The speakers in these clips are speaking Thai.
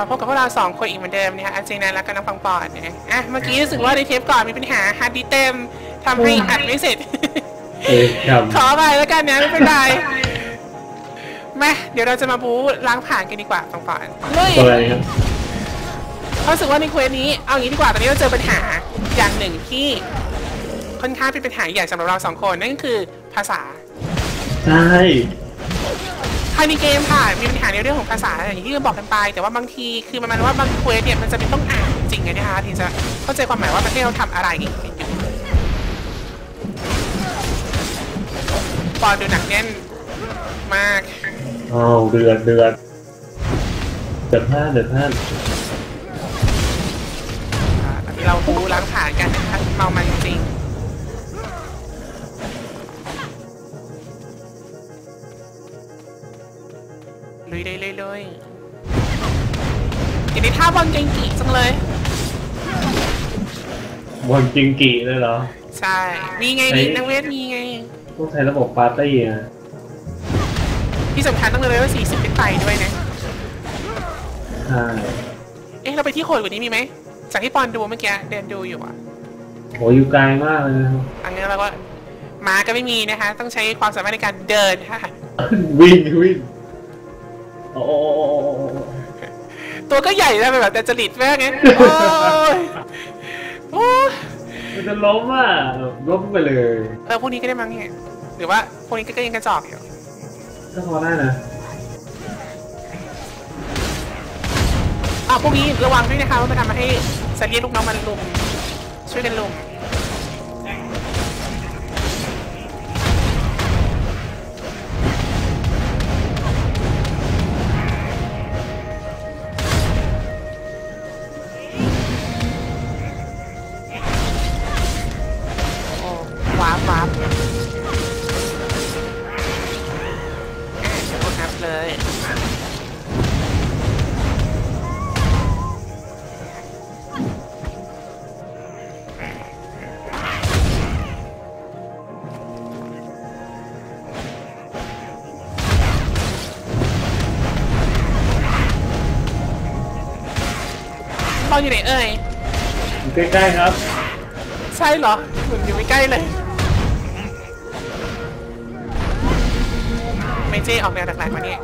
กลับมาพบกับพวกเราสองคนอีกเหมือนเดิมนะคะอาเจนันแล้วก็น้องปังปอนนะอะเมื่อกี้รู้สึกว่าในเทปก่อนมีปัญหาฮาร์ดดิสก์เต็มทำให้อัดไม่เสร็จเอ๊ะครับขอไปแล้วกันนะไม่เป็นไรมาเดี๋ยวเราจะมาบู๊ล้างผลาญกันดีกว่าปังปอนลุยตัวอะไรครับเพราะรู้สึกว่าใน quest นี้เอางี้ดีกว่าตอนนี้เราเจอปัญหาอย่างหนึ่งที่ค่อนข้างเป็นปัญหาใหญ่สำหรับเราสองคนนั่นก็คือภาษาใช่ ภายในเกมค่ะ มีปัญหาในเรื่องของภาษาอย่างที่เราบอกกันไป แต่ว่าบางทีคือมันมันว่าบางเควสเนี่ยมันจะเป็นต้องอ่านจริงไงนะคะถึงจะเข้าใจความหมายว่าประเทศเราทำอะไรอยู่ปอนดูหนักแน่นมากอ้าวเดือดเดือดเดือดพลาดเดือดพลาดอ่าตอนนี้เราบูล้างผ่านกันนะคะเมามันจริง ลุยเลยเลยเลยอย่างนี้ท่าบอลเก่งกีจังเลยบอลจิงกีเลยเหรอ ใช่มีไงไอ้มีนักเวทมีไง ต้องใช้ระบบปาร์ตี้นะที่สำคัญต้องเลยว่า 40เป็นไปด้วยนะ ใช่เอ๊ะ เราไปที่โหดกว่านี้มีไหม จากที่ปอนดูเมื่อกี้เดินดูอยู่อะโหอยู่ไกลมากเลยนะครับ อันนี้เราก็มาก็ไม่มีนะคะ ต้องใช้ความสามารถในการเดินค่ะ วิ่งวิ่ง โอ้โอ้โอ้โอ้โอ้ตัวก็ใหญ่แล้วแบบแต่จริตแม่งไงโอ้ยโอ้ยมันจะล้มอะล้มไปเลยเออพวกนี้ก็ได้มั้งเนี่ยหรือว่าพวกนี้ก็ยังกระจอกอยู่ก็พอได้นะอะพวกนี้ระวังด้วยนะคะว่ามันทำมาให้สัตว์เลี้ยงลูกน้องมันลุมช่วยกันลุม อนอยู่ไหนเอ่ยอยู่ใกล้ๆครับ ใช่เหรอเหมือนอยู่ไม่ใกล้เลย ไม่เจ๊ออกแนวหนักๆมาเนี่ย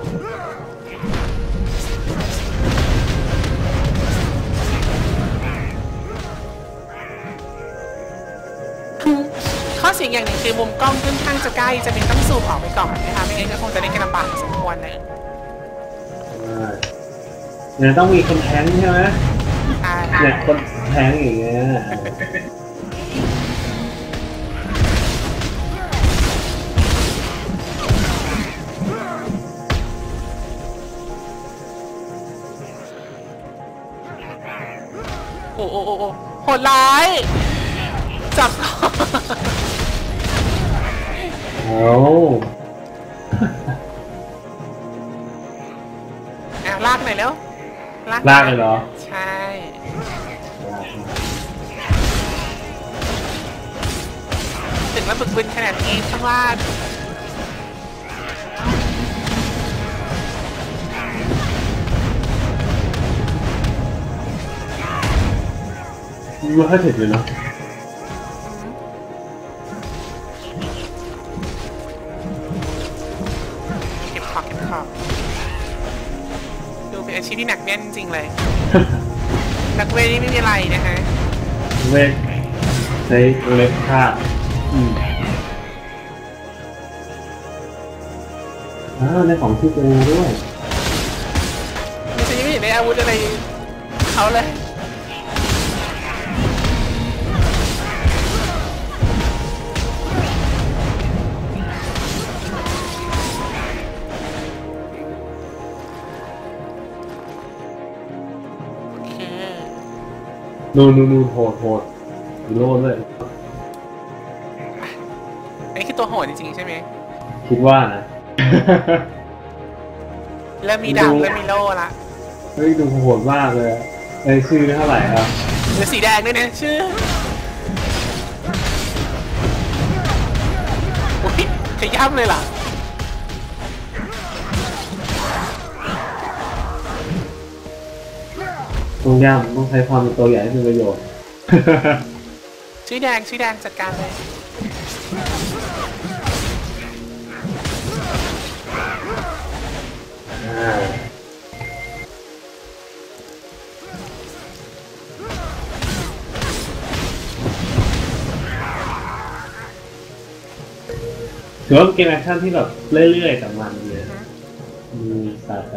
ข้อเสียงอย่างหนึ่งคือมุมกล้องค่อนข้างจะใกล้จะเป็นต้องซูมออกไปก่อนนะคะไม่งั้นก็คงจะเล่นกันลำบากพอสมควรเลยเนี่ยต้องมีคนแทงใช่ไหมอ่า เนี่ยคนแทงอย่างเงี้ยโอ้โอ้โอ้โอ้โหดร้ายจับ โอ้อะลากหน่อยแล้ว ลากเลยเหรอ แล้วบึกบึนขนาดนี้ข้างล่างรู้ให้เสร็จเลยเนาะเก็บของเก็บของดูเป็นอาชีพที่หนักแน่นจริงๆเลยนักเวทนี่ไม่มีอะไรนะฮะเวทใช้เล็บฆ่า อืมอ้าวในของที่เจอด้วยดิฉันยังไม่เห็นได้อาวุธอะไรเขาเลยโอเคนูนนูนนูนโหดโหดดูโลดด้วย ดจริงๆใช่ไหมคิดว่านะเริ่มมีดาบเริ่มมีโล่ละเฮ้ยดูโหดมากเลยไอ้ยชื่อเท่าไหร่ครับเหลือสีแดงด้วยนะชื่ออุ้ยขย้ำเลยล่ะโต้องย่ำต้องใช้ความเป็นตัวใหญ่ให้เป็นประโยชน์ ชื่อแดงชื่อแดงจัดการเลย ถือว่าเป็นเกม action ที่แบบเรื่อยๆแต่มันเลยมีสาใจ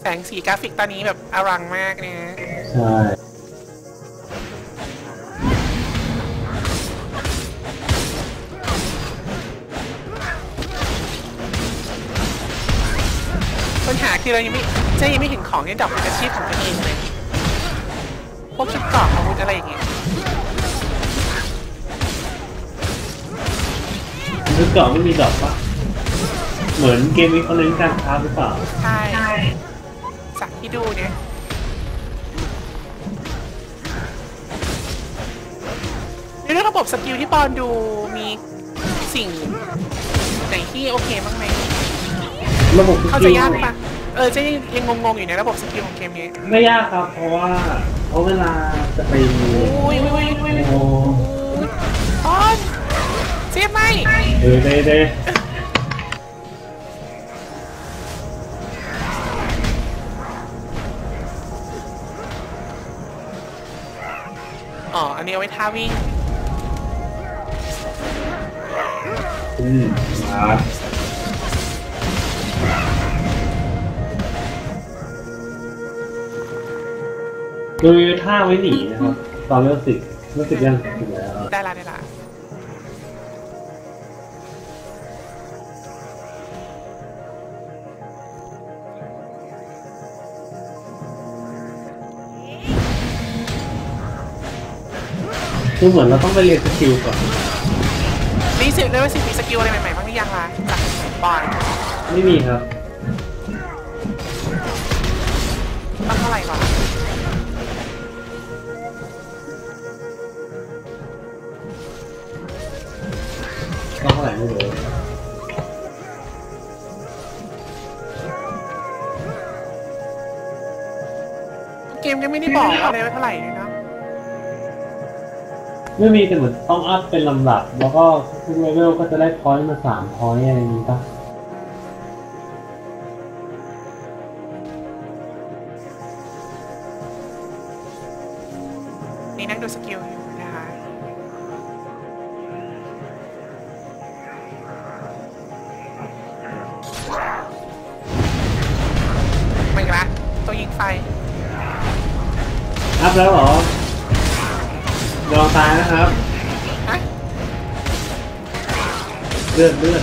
แสงสีกราฟิกตอนนี้แบบอลังมากเนี่ยใช่ปัญหาคือเรายังไม่เจ๊ยังไม่เห็นของในดอกเป็นอาชีพของตัวเองเลย พวกชุดเกราะอาวุธอะไรอย่างเงี้ย นึกก่อนไม่มีดอกปะเหมือนเกมนี้เขาเน้นการค้าหรือเปล่าใช่จากที่ดูเนี่ยในเรื่องระบบสกิลที่ปอนดูมีสิ่งไหนที่โอเคบ้างไหมระบบสเขาจะยากปะเออจ๊ยังยังงงๆอยู่ในระบบสกิลของเกมนี้ไม่ยากครับเพราะว่าเอาเวลาจะไปอุ้ยอุ้ยอุ้ยอุ้ยโอ้ยปอน เจ๊ไม่เออเด้เด้อ๋อ อันนี้เอาไว้ท่าวิ่ง อืมมาดูท่าไว้หนีนะครับ ตอนเริ่มสิบเริ่มสิบยังถึงแล้ว ได้ละได้ละ คือเหมือนเราต้องไปเรียนสกิลก่อนนี่สิเรียกว่าสิมีสกิลอะไรใหม่ๆบ้างหรือยังล่ะจากบอยไม่มีครับต้องเท่าไหร่ก่อนต้องเท่าไหร่ไม่รู้เกมยังไม่ได้บอกอะไรว่าเท่าไหร่เลยเนาะ ไม่มีแต่เหมือนต้อง up เป็นลำดับ แล้วก็ทุกเลเวลก็จะได้ point มาสาม point อะไรอย่างนี้ปะ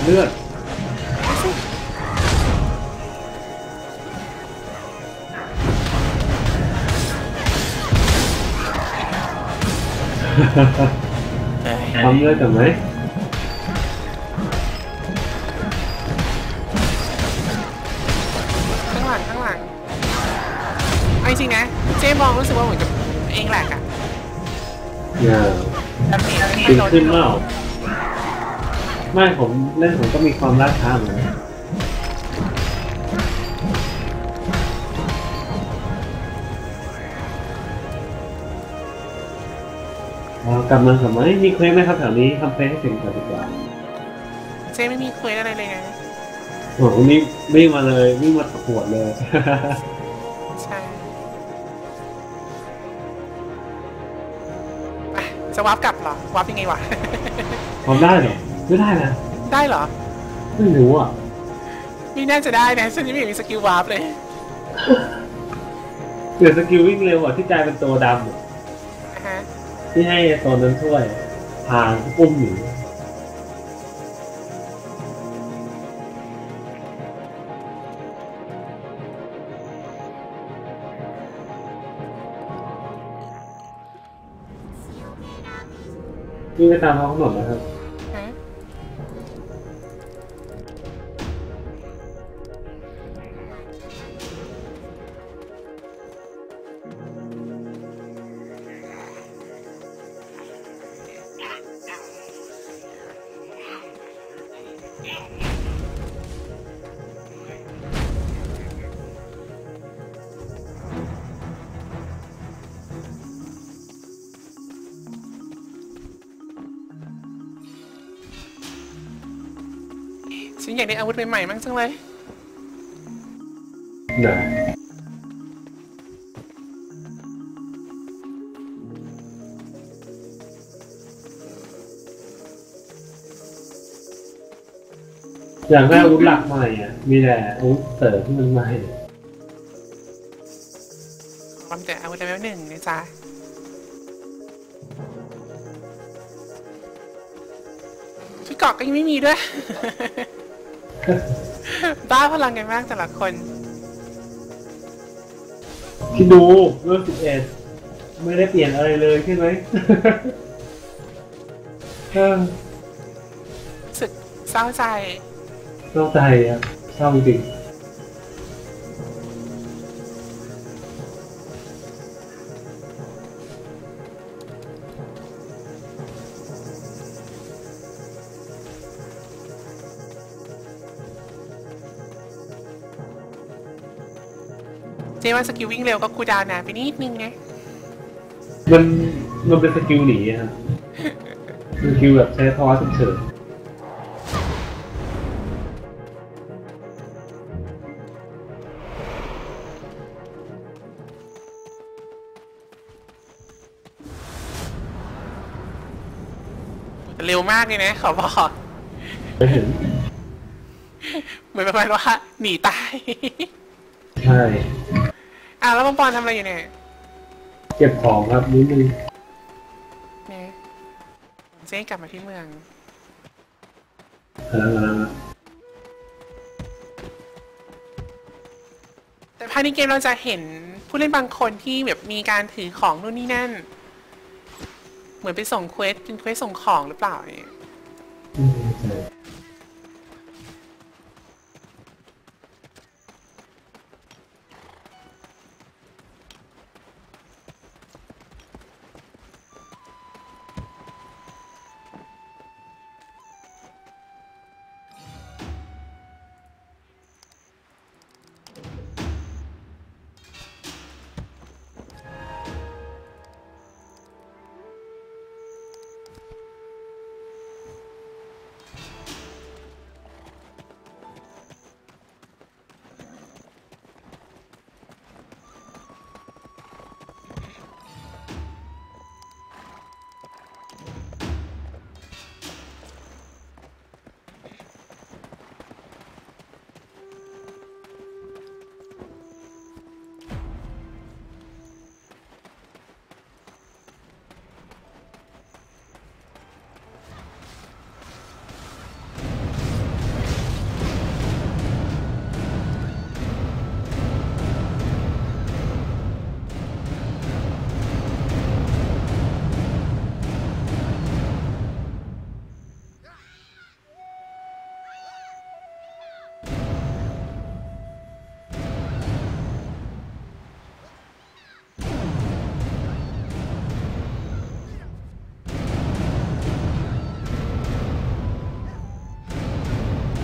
เลือดเลือดเลือดเอ้ยทำเลือดกันไหมข้างหลังข้างหลังเอาจริงๆนะ เจ๊มองรู้สึกว่าเหมือนกับเองแหลกอะอย่าดาเมจไม่ตึงโดนขึ้นเปล่า ไม่ผมเล่นผมก็มีความล่าช้าเหมือนกันเรากลับมาสมัยมีเควสไหมครับแถวนี้ทำเควสให้เสร็จก่อนดีกว่าเจ๊ไม่มีเควสอะไรเลยนะโอ้โหนี่วิ่งมาเลยวิ่งมาตะขวดเลยใช่ไปจะ warp กลับเหรอ warp ยังไงวะทำได้เหรอ ไม่ได้นะได้เหรอ ไม่รู้อะไม่น่าจะได้นะฉันยังไม่เห็นมี skill warp เลยเกิด skill วิ่งเร็วอะที่กลายเป็นตัวดำอะนะฮะที่ให้ตัวนั้นช่วยพาอุ้มอยู่วิ่งไปตามท้องถนนนะครับ ธใหม่ๆมั้งจังเลยนะอย่างได้อาวุธหลักใหม่อะ มีแต่อาวุธเสริมที่มันใหม่ความแต่อาวุธเลเวลหนึ่งนะจ๊ะที่เกาะก็ยังไม่มีด้วย บ้าพลังกันมากแต่ละคนที่ดูเรื่องสิบเอ็ดไม่ได้เปลี่ยนอะไรเลยใช่ไหมเออรู้สึกเศร้าใจเศร้าใจอะเศร้าจริง เจ๊ว่า skill วิ่งเร็วก็ cooldown นานไปนิดนึงนะมันมันเป็น skill หนีอะครับ skill แบบใช้พอฉุกเฉินเร็วมากเลยนะขอบอกไปเห็นเหมือนประมาณว่าหนีตาย ใช่ อะแล้วปังปอนทำอะไรอยู่เนี่ยเก็บของครับนิดนึงเนี่ยเจ๊กลับมาที่เมืองเออแต่ภายในเกมเราจะเห็นผู้เล่นบางคนที่แบบมีการถือของนู่นนี่นั่น เหมือนไปส่ง quest เป็น quest ส่งของหรือเปล่าเนี่ย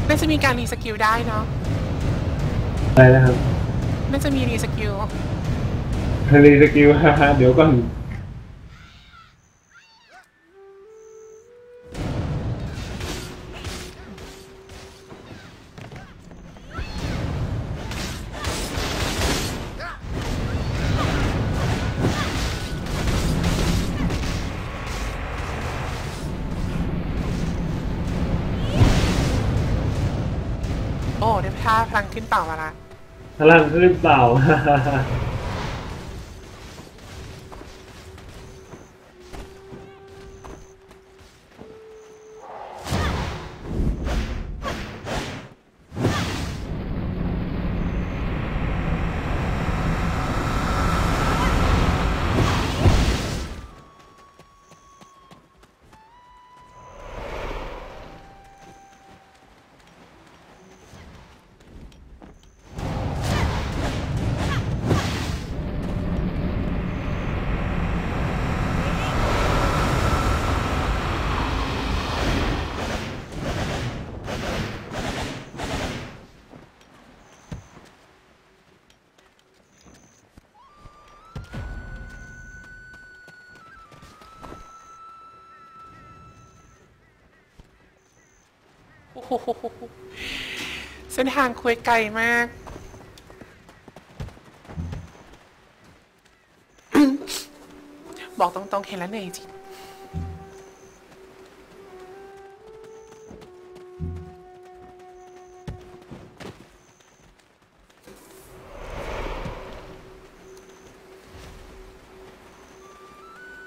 น่าจะมีการ re skill ได้เนาะอะไรนะครับน่าจะมี re skill re skill ฮ่าฮ่าเดี๋ยวก่อน พลังขึ้นเปล่า เส้นทางคุยไกลมาก บอกตรงๆ เห็นแล้วเหนื่อยจริง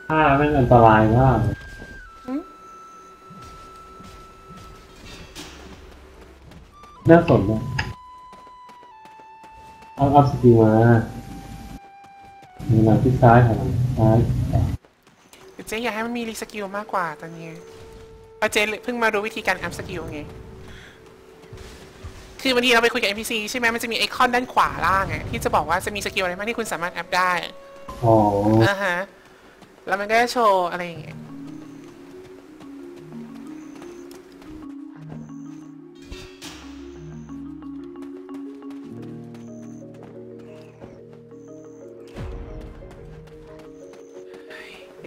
ถ้าแม่งอันตรายมาก น่าสนนะเอา up skill มามีหลังที่ซ้ายของมันซ้ายเดี๋ยวเจ๊อยากให้มันมี re skill มากกว่าตอนนี้เพราะเจ๊เพิ่งมารู้วิธีการ up skill ไง คือบางทีเราไปคุยกับ NPC ใช่ไหมมันจะมีไอคอนด้านขวาล่างอะที่จะบอกว่าจะมี skill อะไรบ้างที่คุณสามารถ up ได้ อ๋ออ่าฮะ แล้วมันก็จะโชว์อะไรอย่างเงี้ย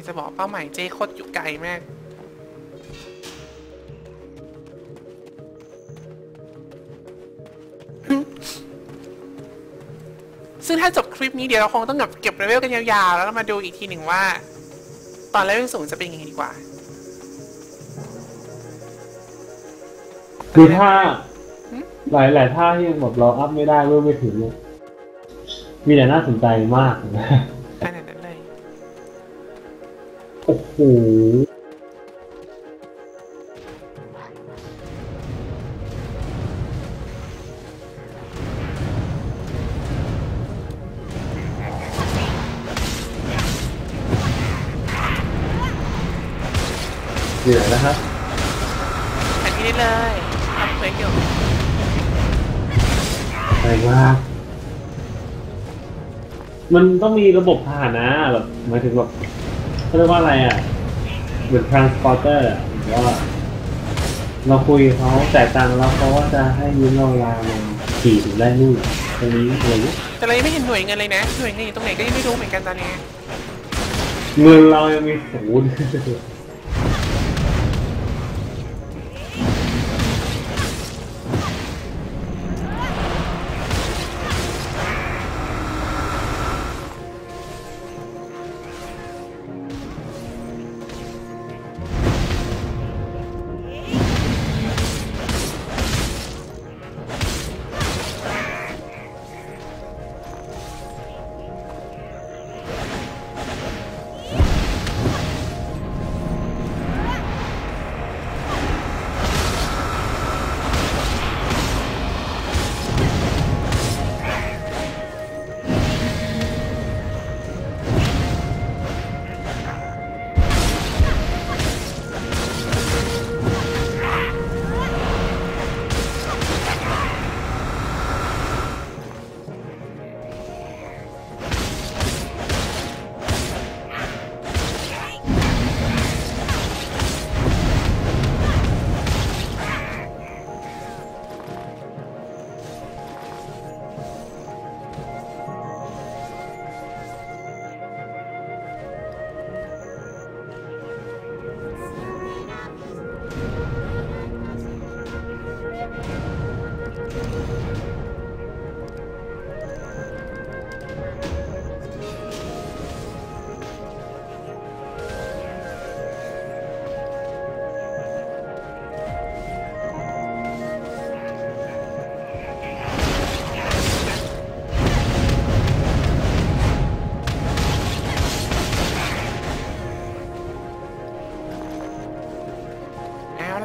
จะบอกเป้าหมายเจ๊โคตรอยู่ไกลมากซึ่งถ้าจบคลิปนี้เดี๋ยวเราคงต้องแบบเก็บเลเวลกันยาวๆ แล้วเรามาดูอีกทีหนึ่งว่า ตอนเลเวลสูงจะเป็นยังไงดีกว่า คือถ้าหลายหลายๆท่าที่ยังแบบเรา up ไม่ได้เมื่อไม่ถึงเนี่ยมีแต่น่าสนใจมากนะ โอ้โหเหนื่อยนะครับแผนที่ได้เลยทำเควสอยู่แรงมากมันต้องมีระบบพาหนะแบบหมายถึงแบบเขาเรียกว่าอะไรอะเหมือน transporter อะหรือว่าเราคุยกับเขาแต่ายตังค์แล้วเขาก็จะให้ยืมเราเวลามาขี่ถึงได้นู่นตรงนี้อะไรอย่างเงี้ยแต่เรายังไม่เห็นหน่วยเงินเลยนะ หน่วยเงินอยู่ตรงไหนก็ยังไม่รู้เหมือนกันตอนนี้เงินเรายังมีศูนย์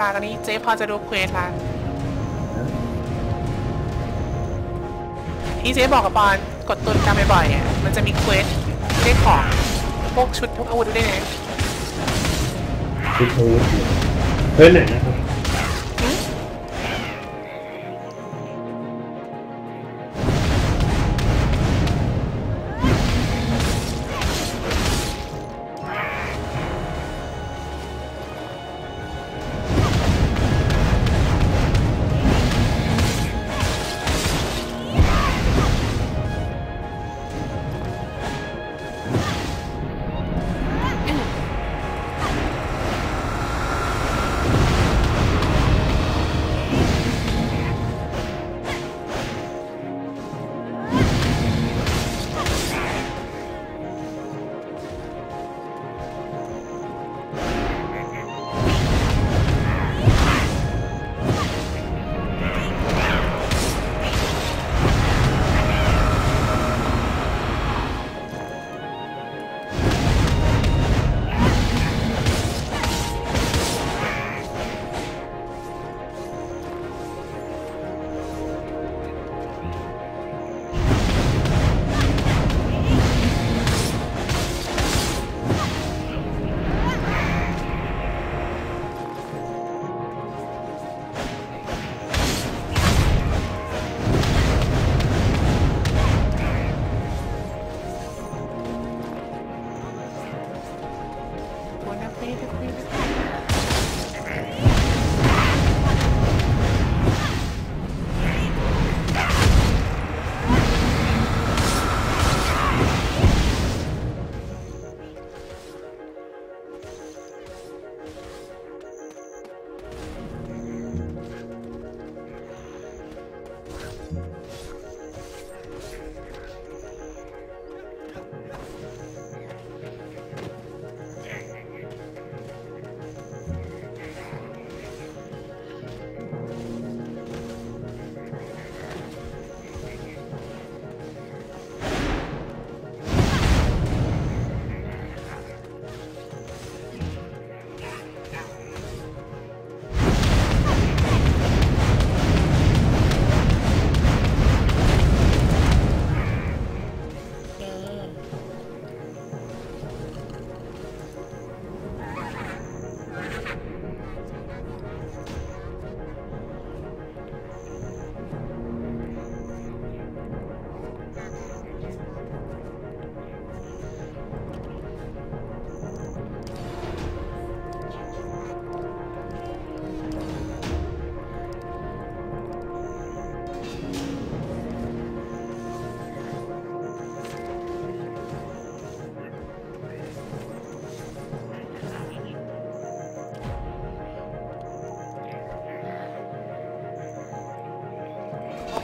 ลาตอนนี้เจ๊พอจะดูเควสละที่เจ๊บอกกับปอนกดตุนกันบ่อยๆอะมันจะมีเควสได้ของพวกชุดพวกอาวุธด้วยนะชุดอเธเฮ้ยไหนนะครับ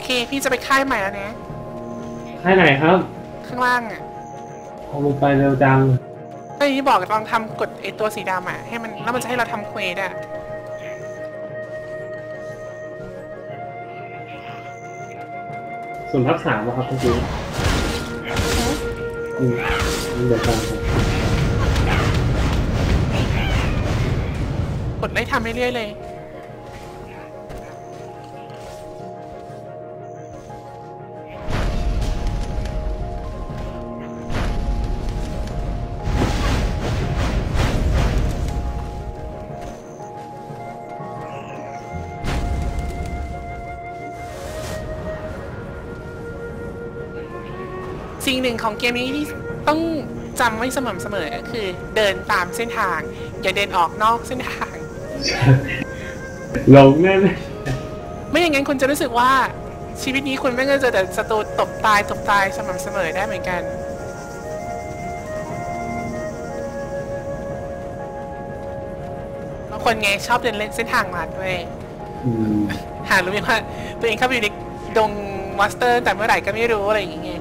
เค พี่จะไปค่ายใหม่แล้วนะให้ไหนครับ ข้างล่างอะเอาลงไปเร็วจังก็อย่างที่บอกลองทำกดไอตัวสีดำอะให้มันแล้วมันจะให้เราทำเควสอะส่วนทับสามนะครับเมื่อกี้อืมเดี๋ยวกันครับกดไล่ทำเรื่อยๆเลย หนึ่งของเกมนี้ที่ต้องจำไว้เสมอเสมอก็คือ เดินตามเส้นทาง อย่าเดินออกนอกเส้นทางหลงแน่เลยไม่อย่างนั้นคุณจะรู้สึกว่าชีวิตนี้คุณไม่งั้นจะแต่ศัตรูตบตายตบตายสม่ำเสมอได้เหมือนกัน บางคนไงชอบเดินเล่นเส้นทางลัดเว้ยอืมหารู้ไหมว่าตัวเองเข้าไปอยู่ในดง monster แต่เมื่อไหร่ก็ไม่รู้อะไรอย่างเงี้ย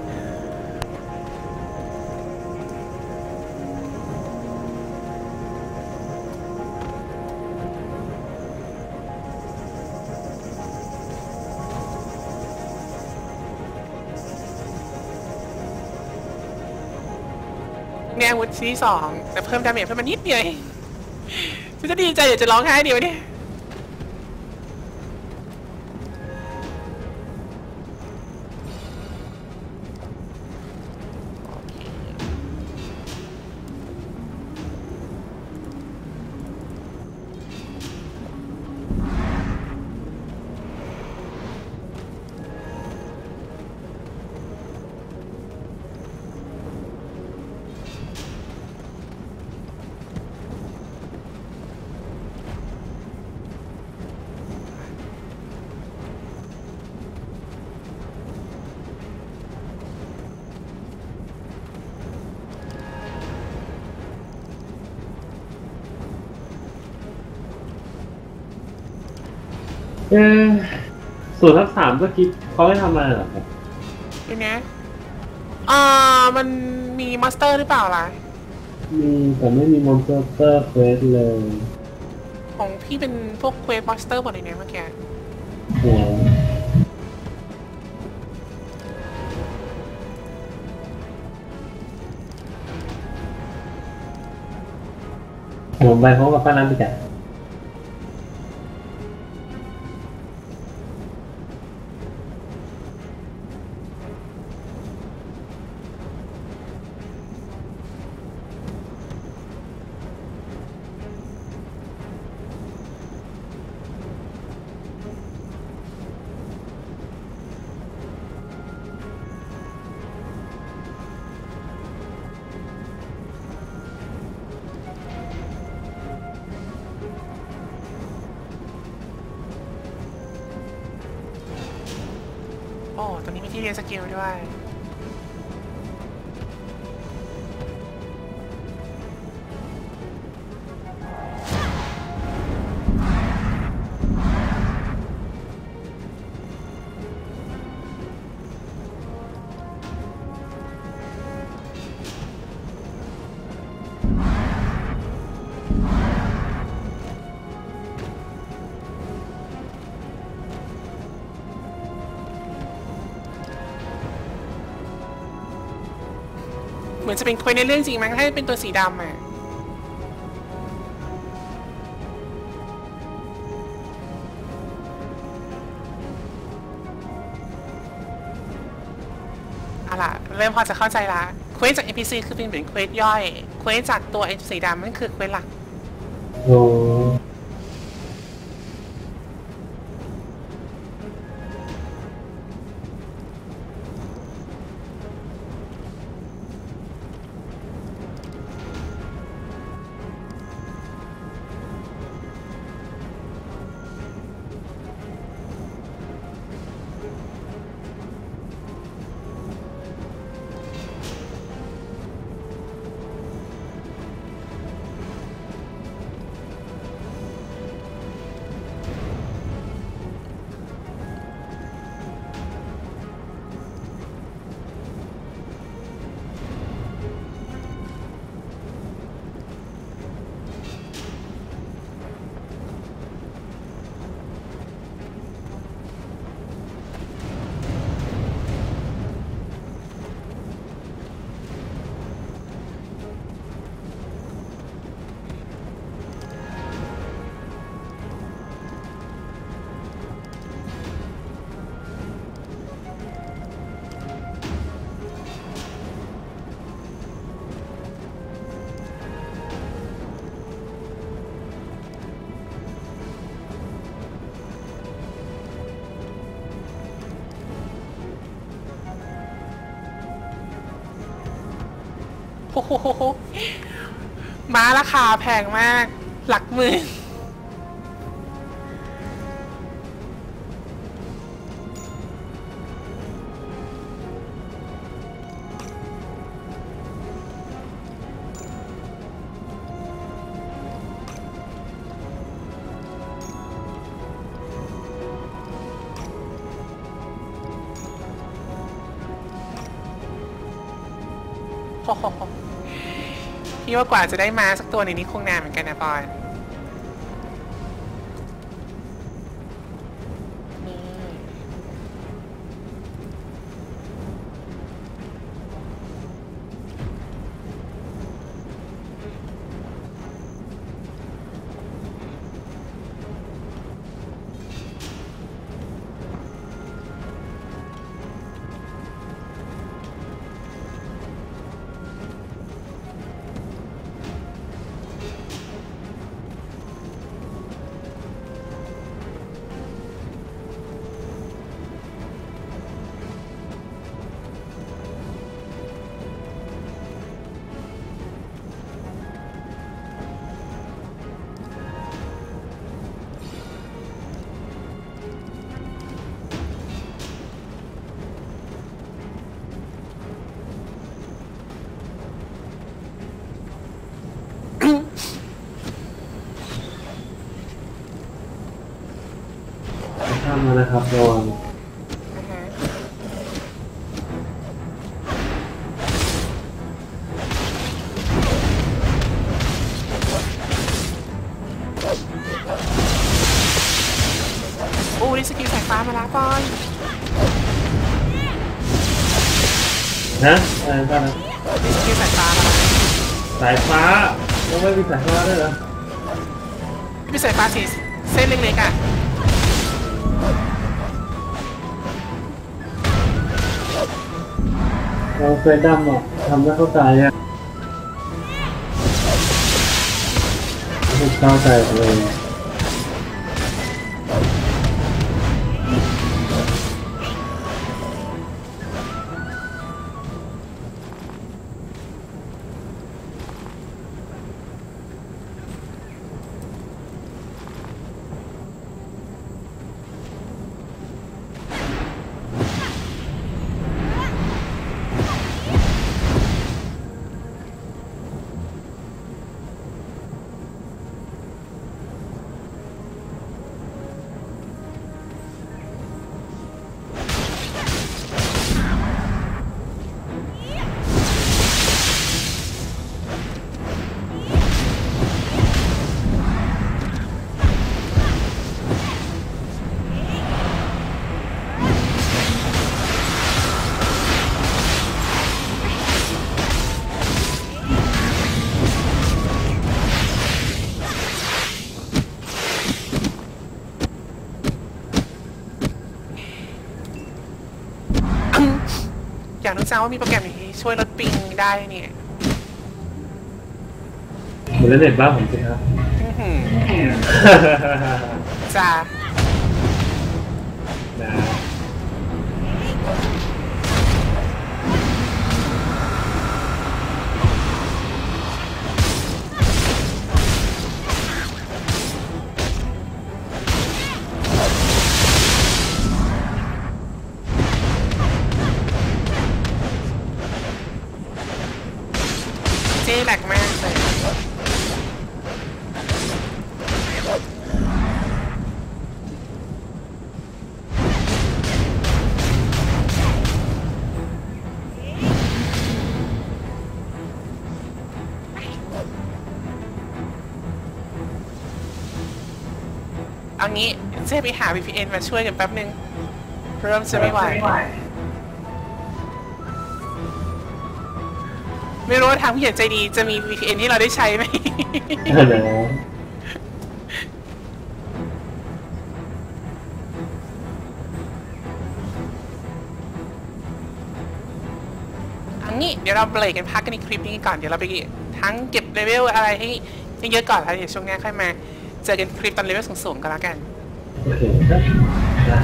เนี่ยอาวุธซีสองแต่เพิ่ม damage เพิ่มมานิดเดียวเองฉันจะดีใจอยากจะร้องไห้เดียวเนี่ย เอ๊ะส่วนทับสามเมื่อกี้เขาให้ทำอะไรเหรอครับเดี๋ยวนะอ่ามันมี monster หรือเปล่าล่ะ มีแต่ไม่มี monster quest เลยของพี่เป็นพวก quest monster หมดเลยเนี่ยเมื่อกี้หัวผมไปพร้อมกับป้าน้ำไปจัด โอ้ตอนนี้มีที่เรียนสกิลด้วย จะเป็น quest ในเรื่องจริงมั้งให้เป็นตัวสีดำอะเอาล่ะเริ่มพอจะเข้าใจละ quest จาก NPC คือเป็นเหมือน quest ย่อย quest จากตัวไอ้สีดำนั่นคือ quest หลัก โอ้ ม้าราคาแพงมาก หลักหมื่น ว่ากว่าจะได้มาสักตัวในนี้คงนานเหมือนกันนะปอน นะครับระวังอือฮะโอ้ได้ skill สายฟ้ามาแล้วปอนนะอะไรกันนะได้ skill สายฟ้ามาแล้วสายฟ้ายังไม่มีสายฟ้าด้วยเหรอมีสายฟ้าสีเส้นเล็กๆอะ เราเฟรดดัมอะทำไม่เข้าใจอะไม่เข้าใจเลย อยากรู้จังว่ามีโปรแกรมอย่างนี้ช่วยลดปิงได้เนี่ยเหมือนเล่นเน็ตบ้านผมสิครับ อื้อหือจ้า แหลกมากเลยเอางี้เจ๊ไปหา VPN มาช่วยกันแป๊บนึง เริ่มจะไม่ไหว ไม่รู้ว่าทางผู้ใหญ่ใจดีจะมี VPN ที่เราได้ใช้ไหมนะอันนี้เดี๋ยวเราเบรกกันพักกันในคลิปนี้ก่อน เดี๋ยวเราไปทั้งเก็บเลเวลอะไรให้ให้เยอะก่อนแล้วเดี๋ยวช่วงหน้าค่อยมา เจอกันคลิปตอนเลเวลสูงๆกันแล้วกัน โอเคครับได้